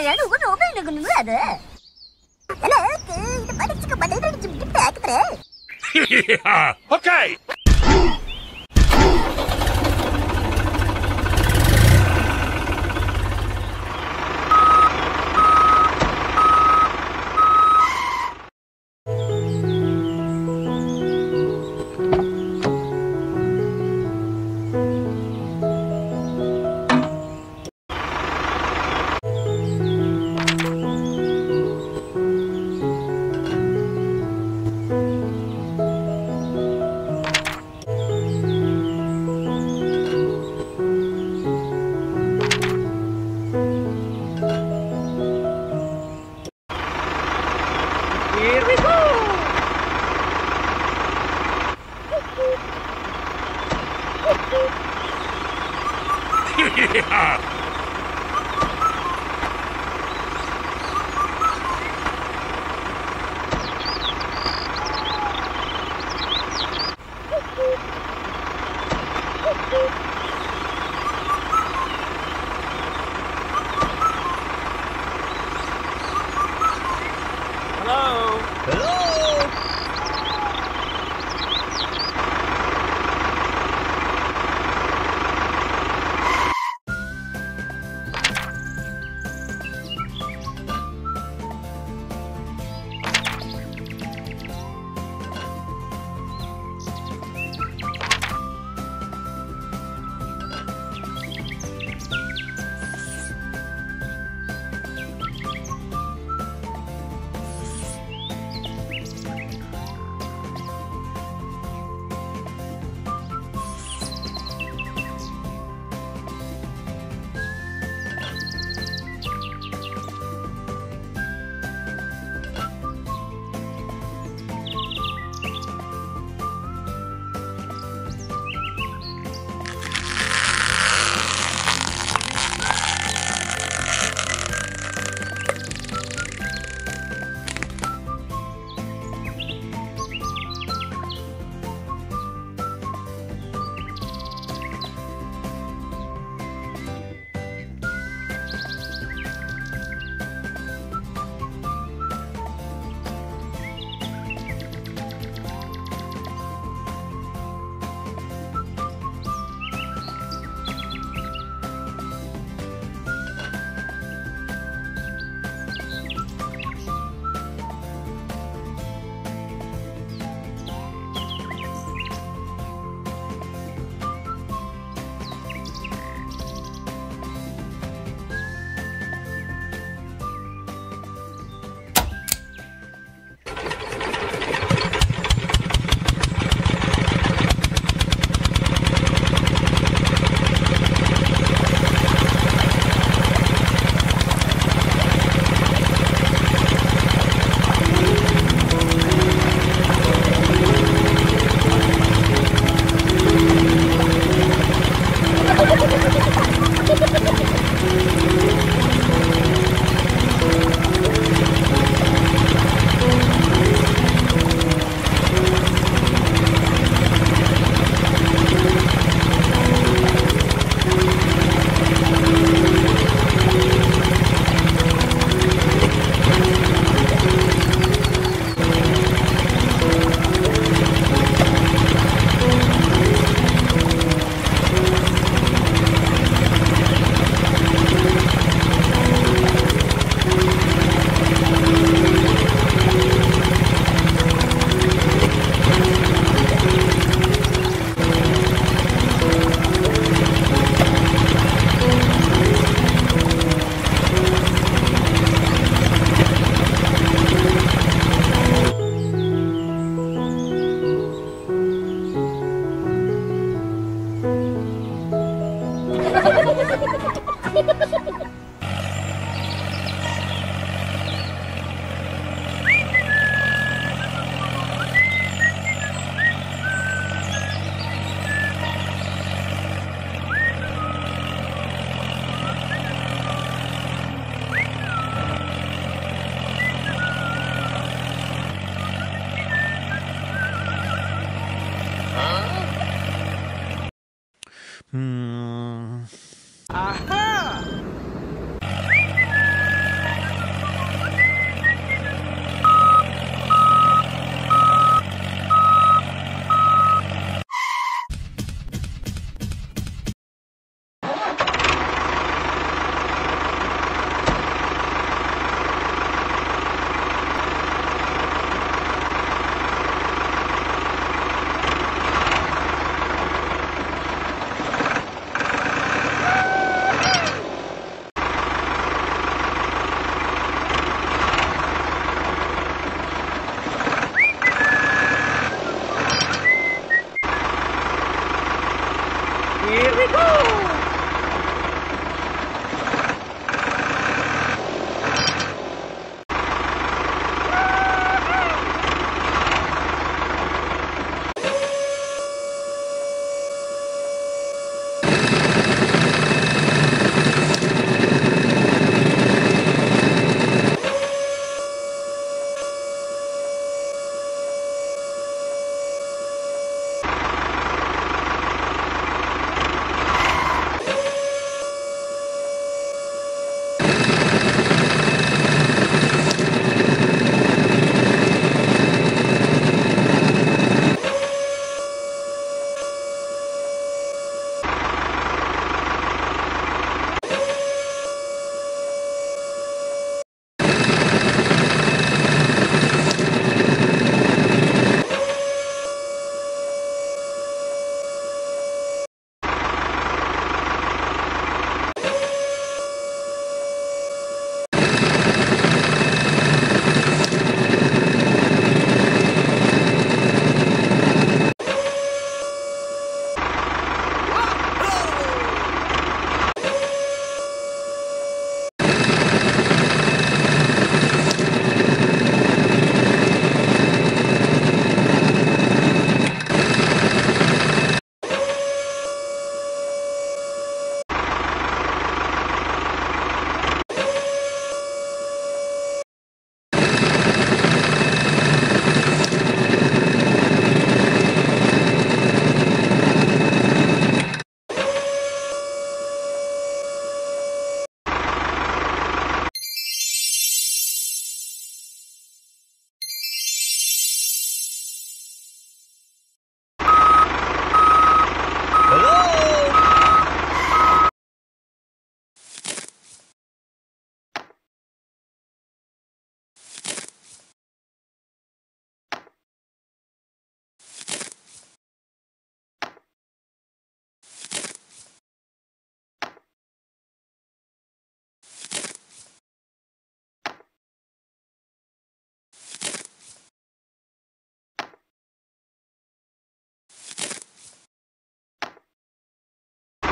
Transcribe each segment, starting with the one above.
ಎರಡು ಹೋಗೋದು ನನಗೆ ನಿಮ್ಗೆ ಅದು ಎಲ್ಲ ಇದು ಪರೀಕ್ಷೆ ಬಂದಿದ್ರೆ okay Oh!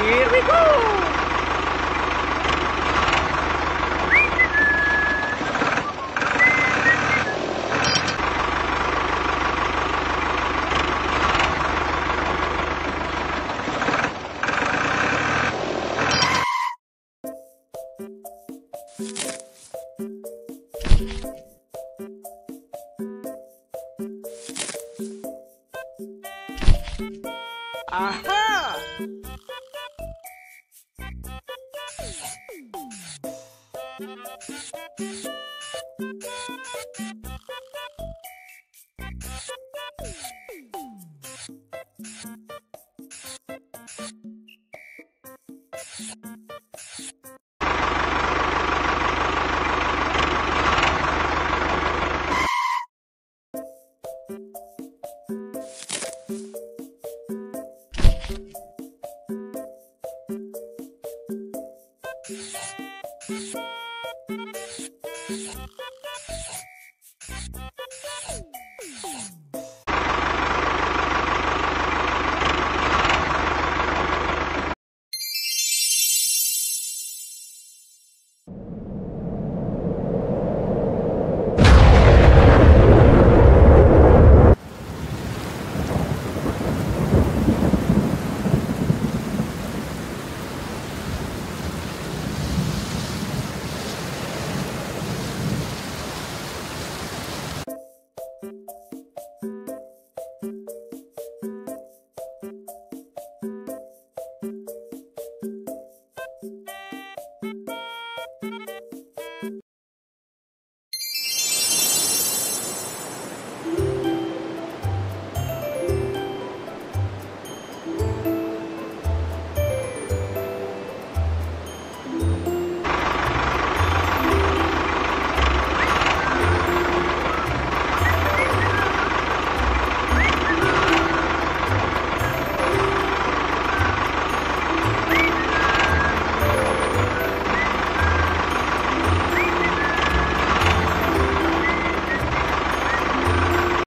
Here we go! Aha! you